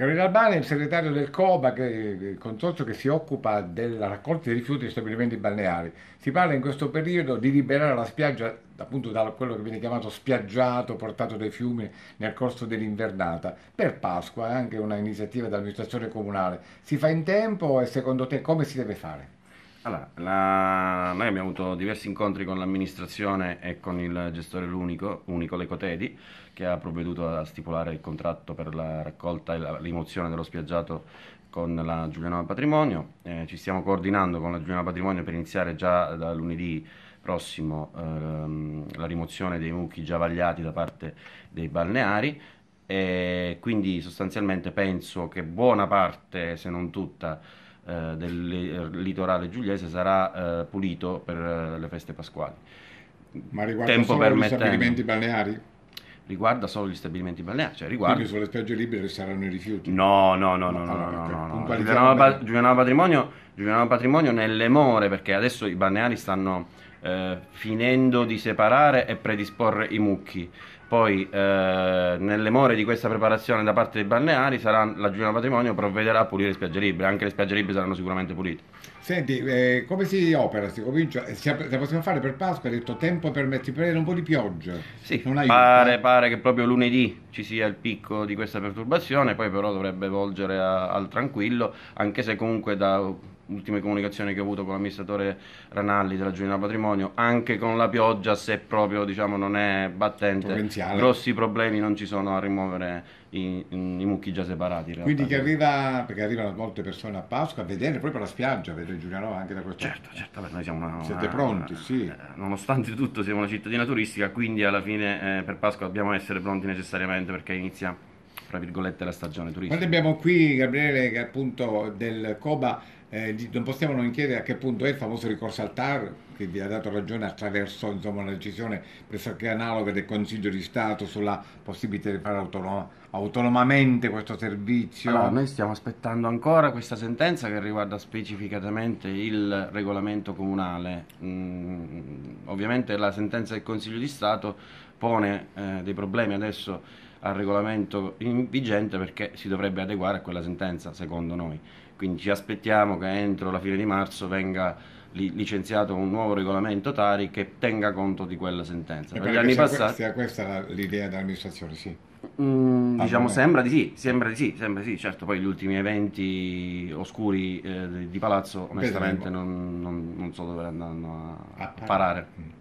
Gabriele Albani è il segretario del COBA, che, il consorzio che si occupa della raccolta dei rifiuti dei stabilimenti balneari. Si parla in questo periodo di liberare la spiaggia appunto da quello che viene chiamato spiaggiato portato dai fiumi nel corso dell'invernata. Per Pasqua è anche una iniziativa dell'amministrazione comunale. Si fa in tempo e secondo te come si deve fare? Allora, la... noi abbiamo avuto diversi incontri con l'amministrazione e con il gestore unico, unico Lecotedi, che ha provveduto a stipulare il contratto per la raccolta e la rimozione dello spiaggiato con la Giulianova Patrimonio. Eh, ci stiamo coordinando con la Giulianova Patrimonio per iniziare già da lunedì prossimo ehm, la rimozione dei mucchi già vagliati da parte dei balneari. E quindi sostanzialmente penso che buona parte, se non tutta, eh, del litorale giuliese sarà eh, pulito per eh, le feste pasquali. Ma riguarda Tempo solo gli stabilimenti balneari? Riguarda solo gli stabilimenti balneari, cioè riguarda... Quindi sulle spiagge libere saranno i rifiuti? No, no, no, no, no, no, no, no, no. Giulianova, Giulianova Patrimonio, Giulianova Patrimonio nelle more, perché adesso i balneari stanno eh, finendo di separare e predisporre i mucchi. Poi eh, nelle more di questa preparazione da parte dei balneari sarà, la Giuliana Patrimonio provvederà a pulire le spiagge libere, anche le spiagge libere saranno sicuramente pulite. Senti, eh, come si opera? Si comincia, eh, se possiamo fare per Pasqua, hai detto tempo per mettere per un po' di pioggia. Sì, pare, pare, che proprio lunedì ci sia il picco di questa perturbazione, poi però dovrebbe volgere a, al tranquillo, anche se comunque da ultime comunicazioni che ho avuto con l'amministratore Ranalli della Giuliana Patrimonio, anche con la pioggia, se proprio diciamo, non è battente, grossi problemi non ci sono a rimuovere i, i mucchi già separati. Quindi che arriva, perché arrivano molte persone a Pasqua a vedere proprio la spiaggia, vedere Giuliano anche da questo Certo, certo, beh, noi siamo una, Siete una, pronti, una, sì. Eh, nonostante tutto siamo una cittadina turistica, quindi alla fine eh, per Pasqua dobbiamo essere pronti necessariamente perché inizia tra virgolette la stagione turistica. Quando abbiamo qui Gabriele che appunto del COBA eh, non possiamo non chiedere a che punto è il famoso ricorso al TAR che vi ha dato ragione attraverso insomma, una decisione pressoché analoga del Consiglio di Stato sulla possibilità di fare autonom- autonomamente questo servizio. Allora, noi stiamo aspettando ancora questa sentenza che riguarda specificatamente il regolamento comunale. Mm, ovviamente la sentenza del Consiglio di Stato pone eh, dei problemi adesso al regolamento vigente perché si dovrebbe adeguare a quella sentenza, secondo noi. Quindi ci aspettiamo che entro la fine di marzo venga licenziato un nuovo regolamento Tari che tenga conto di quella sentenza. Per gli anni passati... Sia questa l'idea dell'amministrazione, sì. Mm, diciamo sembra di sì, sembra di sì, sembra di sì, certo poi gli ultimi eventi oscuri eh, di Palazzo onestamente non, non, non, so dove andranno a, a parare. Mm.